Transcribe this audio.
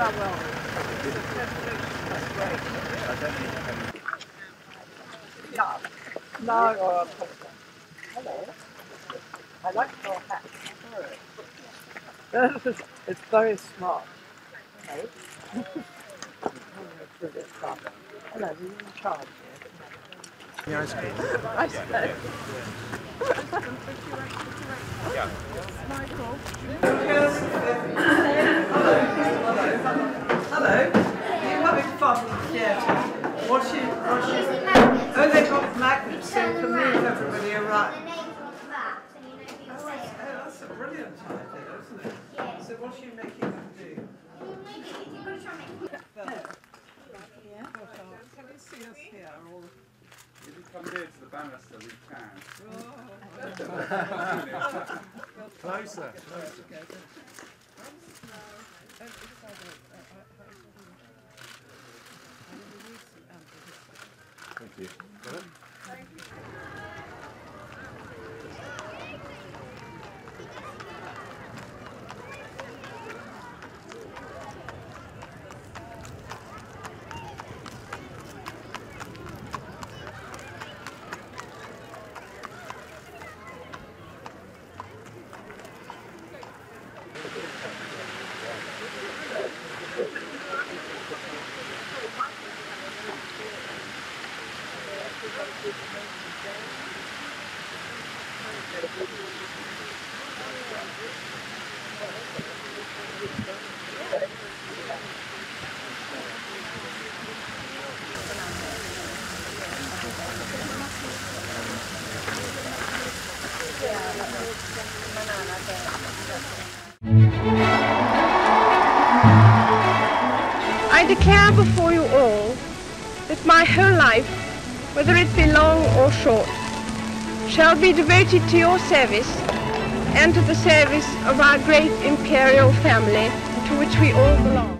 It's cool. No. Hello. I like your hat. it's very smart. Hello. Brilliant stuff. Hello, are you in charge here? The ice cream. I said. Hello. You having fun with the theatre? What's you, what's you, oh, they've got magnets so you can move everybody around. The names on the back, so you know who you're Oh, that's, saying. oh, that's a brilliant idea, isn't it? So what are you making them do? Maybe you've got to try and make Can you see us here? All If you come here to the banister, we can. Oh. Closer, closer. I declare before you all that my whole life, whether it be long or short, shall be devoted to your service and to the service of our great imperial family to which we all belong.